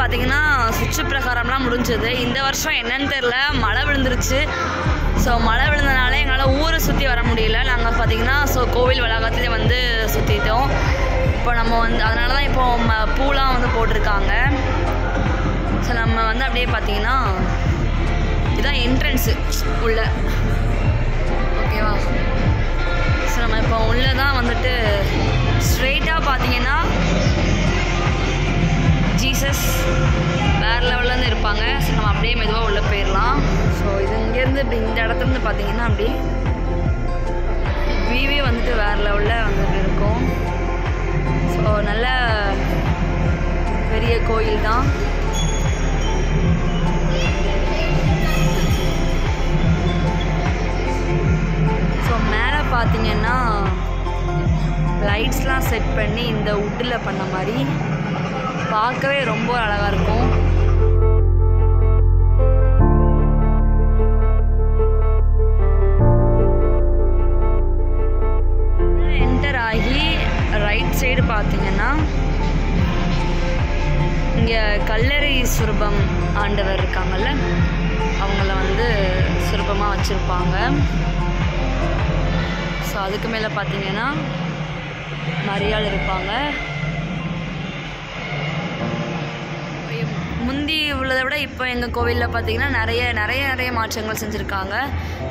பார்த்தீங்கன்னா சுற்று பிரகாரம்லாம் முடிஞ்சது. இந்த வருஷம் என்னன்னு தெரில மழை விழுந்துருச்சு. ஸோ மழை விழுந்தனால எங்களால் ஊரை சுற்றி வர முடியல. நாங்கள் பார்த்தீங்கன்னா ஸோ கோவில் வளாகத்திலே வந்து சுற்றிட்டோம் இப்போ நம்ம வந்து அதனால தான் இப்போ ம- பூலாம் வந்து போட்டிருக்காங்க. ஸோ நம்ம வந்து அப்படியே பார்த்தீங்கன்னா இதுதான் என்ட்ரன்ஸு உள்ள. ஓகேவா ஸோ நம்ம இப்போ உள்ளே தான் வந்துட்டு ஸ்ட்ரெயிட்டாக பார்த்தீங்கன்னா ஜீசஸ் வேறு லெவல்லேருந்து இருப்பாங்க. ஸோ நம்ம அப்படியே மெதுவாக உள்ளே போயிடலாம் ஸோ இது இங்கேருந்து இப்படி இந்த இடத்துலேருந்து பார்த்தீங்கன்னா அப்படி வியூவே வந்துட்டு வேறு லெவலில் வந்துட்டு இருக்கும். ஸோ நல்ல பெரிய கோயில் தான். ஸோ மேலே பார்த்தீங்கன்னா லைட்ஸ்லாம் செட் பண்ணி இந்த உட்டில் பண்ண மாதிரி பார்க்கவே ரொம்ப அழகாக இருக்கும். என்டர் ஆகி ரைட் சைடு பார்த்தீங்கன்னா இங்கே கல்லறை சுரபம் ஆண்டவர் இருக்காங்கல்ல அவங்கள வந்து சுரபமாக வச்சுருப்பாங்க. ஸோ அதுக்கு மேலே பார்த்தீங்கன்னா மரியாள் இருப்பாங்க. முந்தி உள்ளதை விட இப்போ எங்கள் கோவிலில் பார்த்தீங்கன்னா நிறைய நிறைய நிறைய மாற்றங்கள் செஞ்சுருக்காங்க.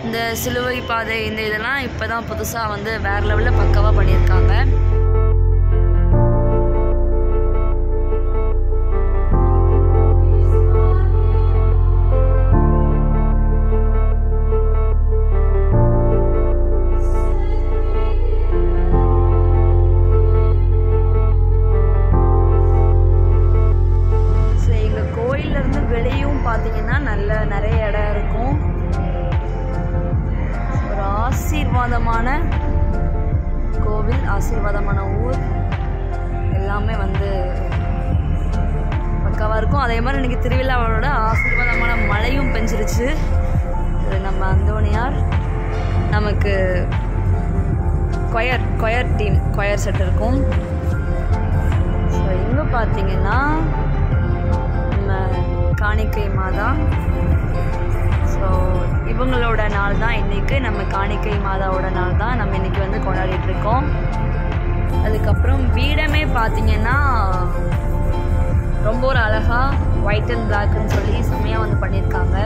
இந்த சிலுவை பாதை இந்த இதெல்லாம் இப்போ தான் புதுசாக வந்து வேறு லெவலில் பக்கவாக பண்ணியிருக்காங்க. அந்தோணியார் நமக்கு choir choir team choir set இருக்கும். ஸோ இங்கே பார்த்தீங்கன்னா நம்ம காணிக்கை மாதா. ஸோ இவங்களோட நாள் தான் இன்றைக்கு நம்ம காணிக்கை மாதாவோட நாள் தான் நம்ம இன்றைக்கி வந்து கொண்டாடிட்டு இருக்கோம் அதுக்கப்புறம் வீடமே பார்த்தீங்கன்னா ரொம்ப ஒரு அழகாக ஒயிட் அண்ட் பிளாக்னு சொல்லி செம்மையாக வந்து பண்ணியிருக்காங்க.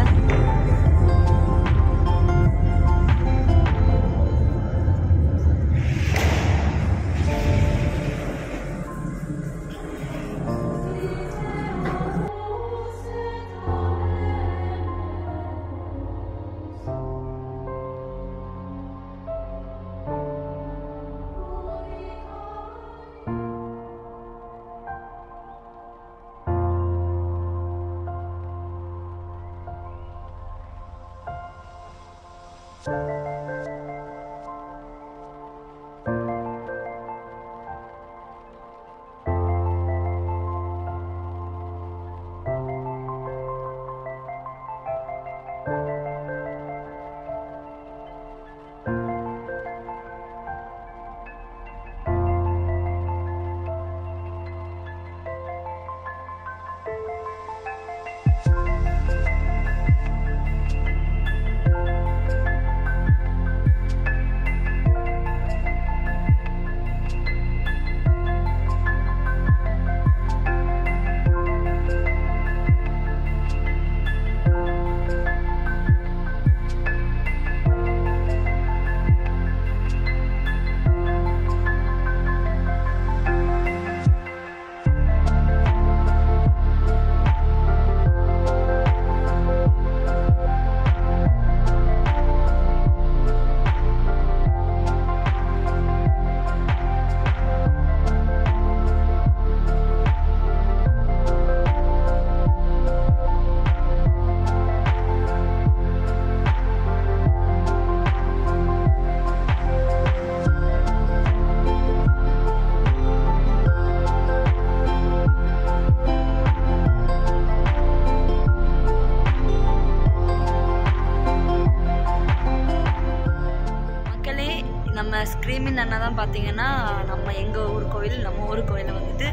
ஸ்க்ரீமின் அண்ணா தான் பார்த்தீங்கன்னா நம்ம எங்கள் ஊர் கோவில் நம்ம ஊர் கோயிலில் வந்துட்டு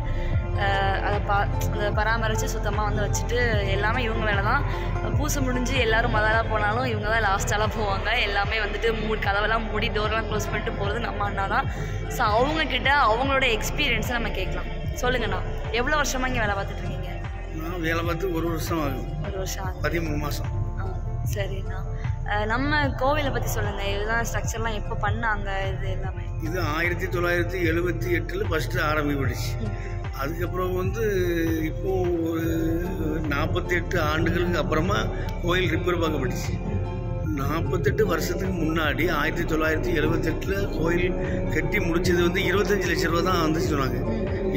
அதை பா அதை பராமரித்து சுத்தமாக வந்து வச்சுட்டு எல்லாமே இவங்க வேலை தான். பூசை முடிஞ்சு எல்லாரும் முதல்ல போனாலும் இவங்க தான் லாஸ்ட்டாலாம் போவாங்க. எல்லாமே வந்துட்டு மூடி கதவெல்லாம் மூடி டோர்லாம் க்ளோஸ் பண்ணிட்டு போகிறது நம்ம அண்ணா தான். ஸோ அவங்கக்கிட்ட அவங்களோட எக்ஸ்பீரியன்ஸை நம்ம கேட்கலாம். சொல்லுங்கண்ணா எவ்வளோ வருஷமாக இங்கே வேலை நான் வேலை பார்த்து ஒரு வருஷம் ஆகும் ஒரு வருஷம். பதிமூணு மாதம் சரிண்ணா. நம்ம கோவிலை பற்றி சொல்லுங்கள் இதுதான் ஸ்ட்ரக்சர்லாம் எப்போ பண்ணாங்க இது எல்லாமே? இது ஆயிரத்தி தொள்ளாயிரத்தி எழுபத்தி எட்டில் ஃபஸ்ட்டு ஆரம்பிப்பட்டுச்சு அதுக்கப்புறம் வந்து இப்போ ஒரு நாற்பத்தி எட்டு ஆண்டுகளுக்கு அப்புறமா கோயில் ரிப்பேர் பார்க்கப்பட்டுச்சு. நாற்பத்தெட்டு வருஷத்துக்கு முன்னாடி ஆயிரத்தி தொள்ளாயிரத்தி எழுபத்தெட்டில் கோயில் கட்டி முடிச்சது வந்து இருபத்தஞ்சு லட்ச ரூபா தான் வந்துச்சு சொன்னாங்க.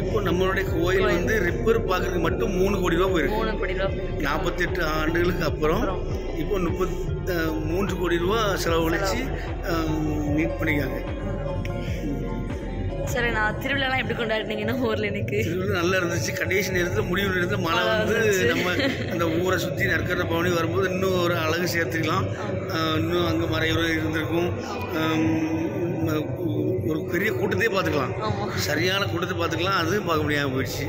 இப்போ நம்மளுடைய கோயில் வந்து ரிப்பேர் பார்க்கறதுக்கு மட்டும் மூணு கோடி ரூபா போயிருக்கு. மூணு கோடி ரூபா போயிருக்கு. நாற்பத்தெட்டு ஆண்டுகளுக்கு அப்புறம் இப்போ முப்பத் அஹ், மூன்று கோடி ரூபா செலவழித்து மீட் பண்ணிக்காங்க சரி நான் திருவிழாலாம் எப்படி கொண்டாடினீங்கன்னா ஊரில் எனக்கு திருவிழா நல்லா இருந்துச்சு. கடைசி நேரத்தில் முடிவு நேரத்தில் மழை வந்து நம்ம அந்த ஊரை சுற்றி நற்கர பவனி வரும்போது இன்னும் ஒரு அழகு சேர்த்துக்கலாம். அஹ், இன்னும் அங்கே மறைவுரை இருந்திருக்கும். பெரிய கூட்டத்தையே பார்த்துக்கலாம். சரியான கூட்டத்தை பார்த்துக்கலாம். அதுவும் பார்க்க முடியாமல் போயிடுச்சு.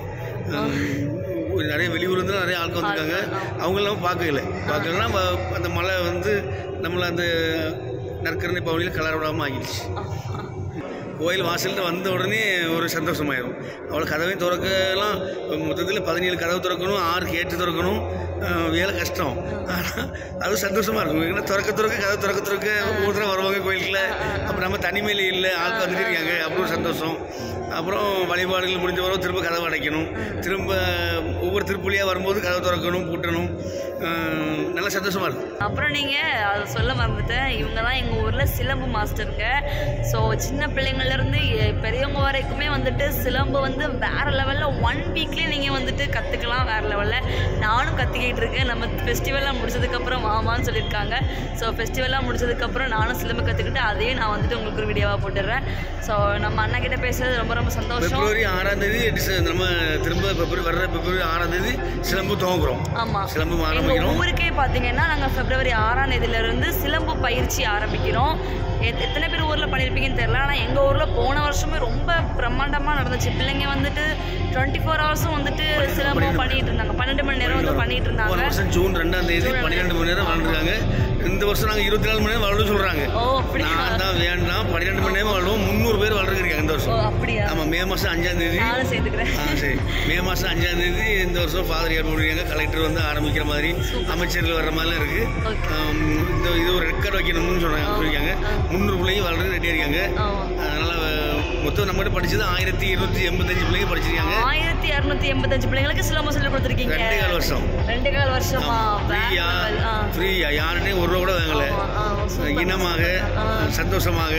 நிறைய வெளியூர்லேருந்து நிறைய ஆட்கள் வந்திருக்காங்க. அவங்களாம் பார்க்கல. பார்க்கலன்னா அந்த மழை வந்து நம்மளை அந்த நற்கரணை பவனியில் கலர விடாமல் ஆகிடுச்சு கோயில் வாசல்கிட்ட வந்த உடனே ஒரு சந்தோஷமாயிரும். அவ்வளோ கதவையும் திறக்கலாம் மொத்தத்தில் பதினேழு கதவு திறக்கணும் ஆறு கேட்டு திறக்கணும். வேலை கஷ்டம். ஆனால் அது சந்தோஷமாக இருக்கும். ஏன்னா திறக்க திறக்க கதவு திறக்க திறக்க ஒவ்வொரு தடவை வருவாங்க கோயிலுக்குள்ள. அப்புறம் நம்ம தனிமையில் இல்லை ஆள் வந்துட்டு இருக்காங்க அப்புறம் சந்தோஷம். அப்புறம் வழிபாடுகள் முடிஞ்ச வரும் திரும்ப கதவை அடைக்கணும். திரும்ப ஒவ்வொரு திருப்பலியாக வரும்போது கதவை திறக்கணும் பூட்டணும். நல்லா சந்தோஷமாக இருக்கும் அப்புறம் நீங்கள் அதை சொல்ல மறந்துட்டேன். இவங்க தான் எங்கள் ஊரில் சிலம்பு மாஸ்டருங்க. ஸோ சின்ன பிள்ளைங்கள்லேருந்து பெரியவங்க வரைக்குமே வந்துட்டு சிலம்பு வந்து வேறு லெவலில் ஒன் வீக்லேயே நீங்கள் வந்துட்டு கற்றுக்கலாம் வேறு லெவலில். நானும் கற்றுக்கிட்டு இருக்கேன். நம்ம ஃபெஸ்டிவல்லாம் முடிச்சதுக்கப்புறம் வாமான்னு சொல்லியிருக்காங்க. ஸோ ஃபெஸ்டிவல்லாம் முடிச்சதுக்கப்புறம் நானும் சிலம்பு கற்றுக்கிட்டு அதையும் நான் வந்துட்டு உங்களுக்கு ஒரு வீடியோவாக போட்டுடுறேன். ஸோ நம்ம அண்ணா கிட்ட பேசுறது ரொம்ப ரொம்ப சந்தோஷம். பிப்ரவரி ஆறாம் தேதி நம்ம திரும்ப பிப்ரவரி வர்ற பிப்ரவரி ஆறாம் தேதி சிலம்பு துவங்குறோம். ஆமாம் சிலம்பு ஆரம்பிக்கிறோம். ஊருக்கே பாத்தீங்கன்னா நாங்க பிப்ரவரி ஆறாம் தேதியில இருந்து சிலம்பு பயிற்சி ஆரம்பிக்கிறோம். எத்- எத்தனை பேர் ஊர்ல பண்ணிருப்பீங்கன்னு தெரியல. ஆனா எங்க ஊர்ல போன வருஷமே ரொம்ப பிரம்மாண்டமா நடந்துச்சு. பிள்ளைங்க வந்துட்டு டுவெண்ட்டி ஃபோர் ஹவர்ஸும் வந்துட்டு சிலம்பம் பண்ணிட்டு இருந்தாங்க. பன்னெண்டு மணி நேரம் வந்து பண்ணிட்டு போன இருந்தாங்க ஜூன் ரெண்டாம் தேதி பன்னிரெண்டு மணி நேரம் வளர்ந்துருக்காங்க இந்த வருஷம் நாங்கள் இருபத்தி நாலு மணி நேரம் வளர்ந்து சொல்கிறாங்க நான் தான் வேண்டாம். பன்னிரெண்டு மணி நேரம் வளரும் முந்நூறு பேர் வளர்ந்துருக்காங்க இந்த வருஷம். அப்படியா? ஆமாம் மே மாதம் அஞ்சாம் தேதி. ஆ சரி. மே மாதம் அஞ்சாம் தேதி இந்த வருஷம் ஃபாதர் ஏற்பாடு பண்ணிருக்காங்க கலெக்டர் வந்து ஆரம்பிக்கிற மாதிரி அமைச்சர்கள் வர்ற மாதிரிலாம் இருக்குது. இந்த இது ஒரு ரெக்கார்ட் வைக்கணும்னு சொல்கிறாங்க சொல்லியிருக்காங்க. முந்நூறு பிள்ளைங்க வளர்றது ரெடியாக இருக்காங்க. அதனால் மொத்தம் நம்மகிட்ட படிச்சது ஆயிரத்தி இருநூத்தி எண்பத்தஞ்சு பிள்ளைங்க படிச்சிருக்காங்க. ஆயிரத்தி இரநூத்தி எண்பத்தஞ்சு பிள்ளைங்களுக்கு சிலம்பம் சொல்லி கொடுத்துருக்கீங்க. ரெண்டே கால் வருஷம். ரெண்டு கால் வருஷமா? ஃப்ரீயா. ஃப்ரீயா யாருனே ஒரு ரூபா கூட வாங்கல. இனமாக. சந்தோஷமாக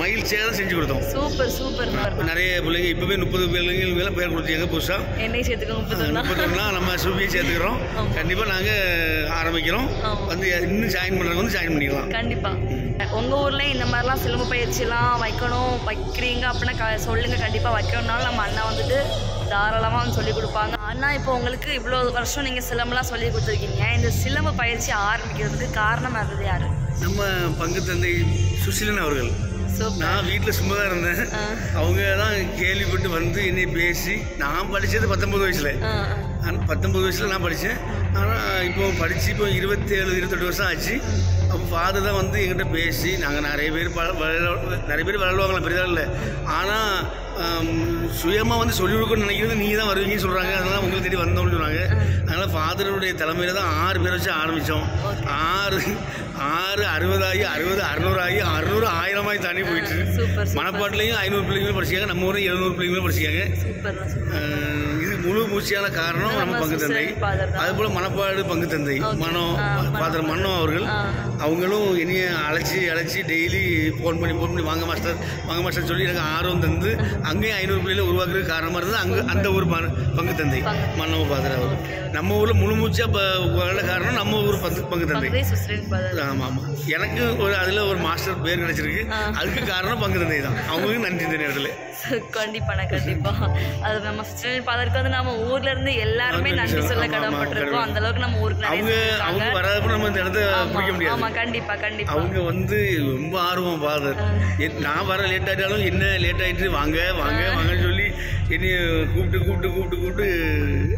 மகிழ்ச்சியாக தான் செஞ்சு கொடுத்தோம். சூப்பர் சூப்பர் நிறைய பிள்ளைங்க இப்பவே முப்பது பிள்ளைங்க மேலே பேர் கொடுத்தீங்க புதுசா. என்னை சேர்த்துக்கோங்க முப்பத்தொன்னா. நம்ம சூப்பியை சேர்த்துக்கிறோம். கண்டிப்பாக நாங்கள் ஆரம்பிக்கிறோம். வந்து இன்னும் ஜாயின் பண்ணுறவங்க வந்து ஜாயின் பண்ணிக்கலாம். கண்டிப்பா. உங்க ஊர்ல இந்த மாதிரிலாம் சிலம்பு பயிற்சிலாம் வைக்கணும் வைக்கிறீங்க அப்படின்னா க- சொல்லுங்க. கண்டிப்பா வைக்கணும்னாலும் நம்ம அண்ணா வந்துட்டு தாராளமாக வந்து சொல்லி கொடுப்பாங்க. அண்ணா இப்போ உங்களுக்கு இவ்வளோ வருஷம் நீங்கள் சிலம்புலாம் சொல்லி கொடுத்துருக்கீங்க. இந்த சிலம்பு பயிற்சி ஆரம்பிக்கிறதுக்கு காரணமாக இருந்தது யாரு? நம்ம பங்கு தந்தை சுசிலன் அவர்கள். நான் வீட்டில் சும்மா தான் இருந்தேன். அவங்க தான் கேள்விப்பட்டு வந்து என்னை பேசி நான் படித்தது பத்தொம்பது வயசில். பத்தொம்பது வயசில் நான் படித்தேன் ஆனால் இப்போ படித்து இப்போ இருபத்தேழு இருபத்தெட்டு வருஷம் ஆச்சு. அப்போ ஃபாதர் தான் வந்து எங்கிட்ட பேசி நாங்கள் நிறைய பேர் ப நிறைய பேர் வளருவாங்களா பெரிதாக இல்லை. ஆனால் சுயமாக வந்து சொல்லிக் கொடுக்கணும்னு நினைக்கிறது நீங்கள் தான் வருவீங்கன்னு சொல்கிறாங்க அதனால் உங்களுக்கு தேடி வந்தோம்னு சொன்னாங்க அதனால் ஃபாதருடைய தலைமையில் தான் ஆறு பேர் வச்சு ஆரம்பித்தோம் ஆறு ஆறு அறுபதாகி அறுபது அறுநூறாகி அறுநூறு ஆயிரமாகி தாண்டி போயிட்டு. மணப்பாட்டிலையும் ஐநூறு பிள்ளைங்களும் படிச்சிருக்காங்க. நம்ம ஊரில் எழுநூறு பிள்ளைங்களும் அஹ் இது முழு மூச்சியான காரணம் நம்ம பங்கு தந்தை. சுசைன் father தான். அது போல மணப்பாடு பங்கு தந்தை. மனோ. ஃபாதர் மன்னோ அவர்கள். அவங்களும் என்னைய அழைச்சி அழைச்சி டெய்லி ஃபோன் பண்ணி ஃபோன் பண்ணி வாங்க மாஸ்டர் வாங்க மாஸ்டர் சொல்லி எனக்கு ஆர்வம் தந்து அங்கேயும் ஐநூறு பிள்ளைகளை உருவாக்குறதுக்கு காரணமாக இருந்தது அங்கே அந்த ஊர் பங்கு தந்தை. பங்கு. மன்னோ ஃபாதர் அவர் நம்ம ஊரில் முழு மூச்சா இப்போ வாழ காரணம் நம்ம ஊர் பங்கு பங்கு தந்தை ஆமாம் ஆமாம் எனக்கு ஒரு அதில் ஒரு மாஸ்டர் பேர் கிடைச்சிருக்கு. அதுக்கு காரணம் பங்கு தந்தை தான். அவங்களுக்கு நன்றி இந்த நேரத்தில். கண்டிப்பாண்ணா கண்டிப்பா. அது நம்ம சுஸ்ரீன் ஃபாதருக்கு வந்து நம்ம ஊர்ல இருந்து எல்லாருமே நன்றி சொல்ல- கடமைப்பட்டிருக்கோம். கடமை. அந்த அளவுக்கு நம்ம ஊருக்கு அவங்க. அவங்க வராதப்ப நம்ம இந்த இடத்த பிடிக்க முடியாது. ஆமா கண்டிப்பா கண்டிப்பா. அவங்க வந்து ரொம்ப ஆர்வம் ஃபாதர். நான் வர லேட் ஆகிட்டாலும் என்ன லேட் ஆகிட்டு வாங்க வாங்க வாங்கன்னு சொல்லி என்னைய கூப்பிட்டு கூப்பிட்டு கூப்பிட்டு கூப்பிட்டு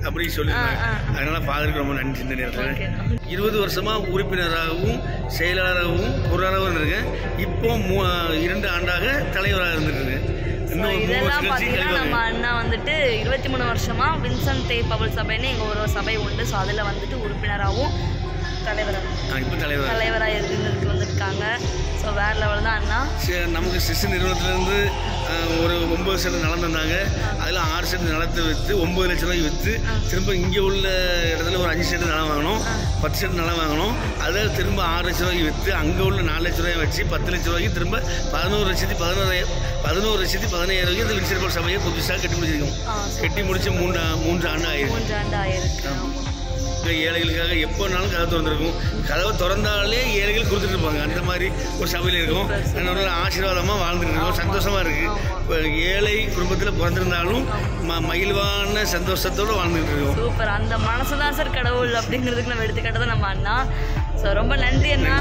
அப்படி சொல்லியிருந்தாங்க. அதனால ஃபாதருக்கு ரொம்ப நன்றி இந்த நேரத்தில். இருபது வருஷமா உறுப்பினராகவும் செயலாளராகவும் பொருளாளராகவும் இருக்கேன் இப்போ மூ- இரண்டு ஆண்டாக தலைவராக மூணு இதெல்லாம் பார்த்தீங்கன்னா நம்ம அண்ணா வந்துட்டு இருபத்தி மூணு வருஷமா வின்சென்ட் தே பவல் சபைன்னு எங்கள் ஒரு சபை உண்டு. ஸோ அதில் வந்துட்டு உறுப்பினராகவும் தலைவராக இப்போ தலைவர். தலைவராக இருந்ததுக்கு வந்திருக்காங்க ஸோ வேற லெவல் தான் அண்ணா. நமக்கு சிசு நிறுவனத்துலேருந்து ஒரு ஒம்பது சென்ட் நிலம் தந்தாங்க. அதில் ஆறு சென்ட் நிலத்தை விற்று ஒம்பது லட்ச ரூபாய்க்கு விற்று திரும்ப இங்கே உள்ள இடத்துல ஒரு அஞ்சு சென்ட் நிலம் வாங்கினோம் பத்து சென்ட் நிலம் வாங்கினோம் அதை திரும்ப ஆறு லட்ச ரூபாய்க்கு விற்று அங்கே உள்ள நாலு லட்ச ரூபாய் வச்சு பத்து லட்ச ரூபாய்க்கு திரும்ப பதினோரு லட்சத்தி பதினோராயிரம் பதினோரு லட்சத்தி பதினாயிரம் ரூபாய்க்கு இந்த வின்சென்ட் சபையை புதுசாக கட்டி முடிச்சிருக்கோம். கட்டி முடிச்சு மூன்று மூன்று ஆண்டு ஆயிருக்கு. மூன்றாண்டு ஆயிருக்கு. இப்போ ஏழைகளுக்காக எப்போனாலும் கதவு திறந்துருக்கும். கதவை திறந்தாலே ஏழைகள் கொடுத்துட்டு இருப்பாங்க. அந்த மாதிரி ஒரு சபையில் இருக்கும். அதனால ஆசீர்வாதமாக வாழ்ந்துட்டு இருக்கோம். சந்தோஷமாக இருக்குது இப்போ ஏழை குடும்பத்தில் பிறந்திருந்தாலும் ம மகிழ்வான சந்தோஷத்தோடு வாழ்ந்துட்டு இருக்கோம். சூப்பர். அந்த மனசு தான் சார் கடவுள் அப்படிங்கிறதுக்கு நம்ம எடுத்துக்கிட்டது நம்ம அண்ணா. ஸோ ரொம்ப நன்றி அண்ணா.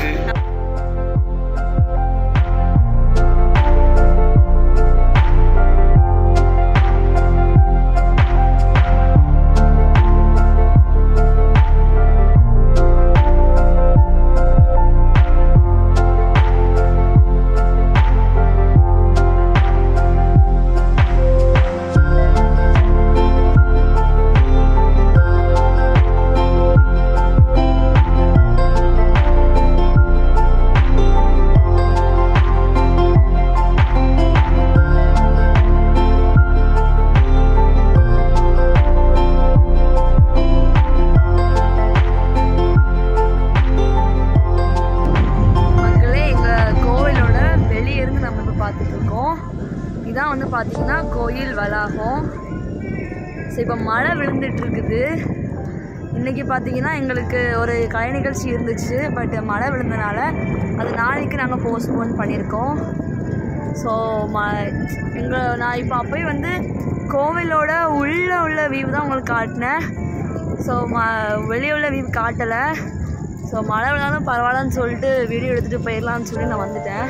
கோயில் வளாகம். ஸோ இப்போ மழை விழுந்துட்டு இருக்குது இன்றைக்கி பார்த்தீங்கன்னா எங்களுக்கு ஒரு கலை நிகழ்ச்சி இருந்துச்சு. பட் மழை விழுந்தனால அது நாளைக்கு நாங்கள் போஸ்ட்போன் பண்ணியிருக்கோம் ஸோ ம எங்கள் நான் இப்போ அப்போயே வந்து கோவிலோட உள்ளே உள்ள வியூ தான் உங்களுக்கு காட்டினேன். ஸோ ம வெளியே உள்ள வியூ காட்டலை. ஸோ மழை விழாலும் பரவாயில்லன்னு சொல்லிட்டு வீடியோ எடுத்துகிட்டு போயிடலான்னு சொல்லி நான் வந்துட்டேன்.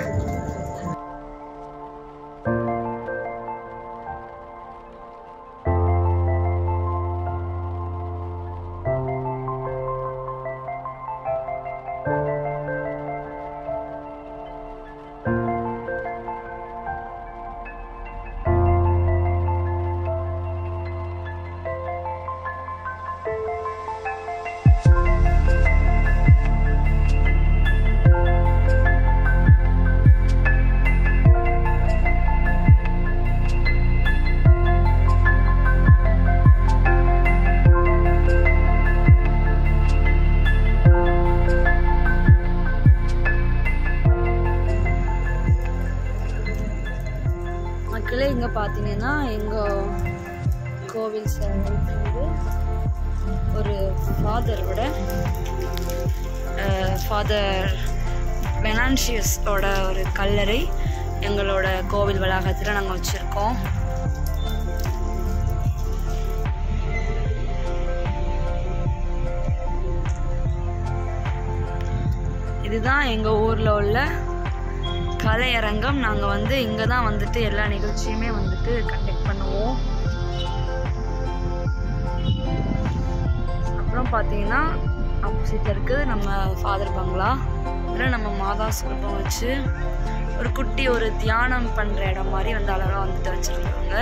ஃபாதரோட ஃபாதர் வெனான்ஷியஸோட ஒரு கல்லறை எங்களோட கோவில் வளாகத்தில் நாங்கள் வச்சுருக்கோம். இதுதான் எங்கள் ஊரில் உள்ள கலையரங்கம். நாங்கள் வந்து இங்கே தான் வந்துட்டு எல்லா நிகழ்ச்சியுமே வந்துட்டு கண்டக்ட் அப்புறம் பார்த்தீங்கன்னா ஆப்போசிட்டில் இருக்குது நம்ம ஃபாதர் பங்களா இதில் நம்ம மாதா சுரூபம் வச்சு ஒரு குட்டி ஒரு தியானம் பண்ணுற இடம் மாதிரி வந்து அழகாக வந்துட்டு வச்சுருந்தாங்க.